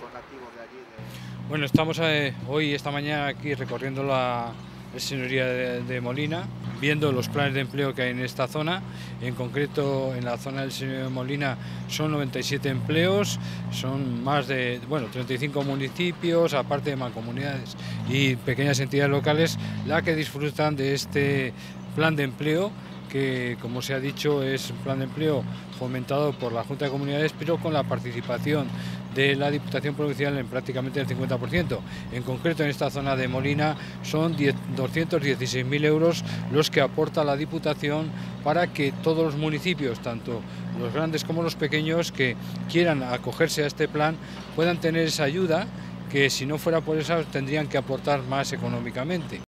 educativos de allí? Bueno, estamos eh, hoy, esta mañana, aquí recorriendo la, señoría de, Molina, viendo los planes de empleo que hay en esta zona. En concreto, en la zona del señor de Molina son 97 empleos, son más de bueno, 35 municipios, aparte de mancomunidades y pequeñas entidades locales, la que disfrutan de este plan de empleo que, como se ha dicho, es un plan de empleo fomentado por la Junta de Comunidades, pero con la participación de la Diputación Provincial en prácticamente el 50%. En concreto, en esta zona de Molina son 216.000 euros los que aporta la Diputación para que todos los municipios, tanto los grandes como los pequeños, que quieran acogerse a este plan, puedan tener esa ayuda que si no fuera por eso tendrían que aportar más económicamente.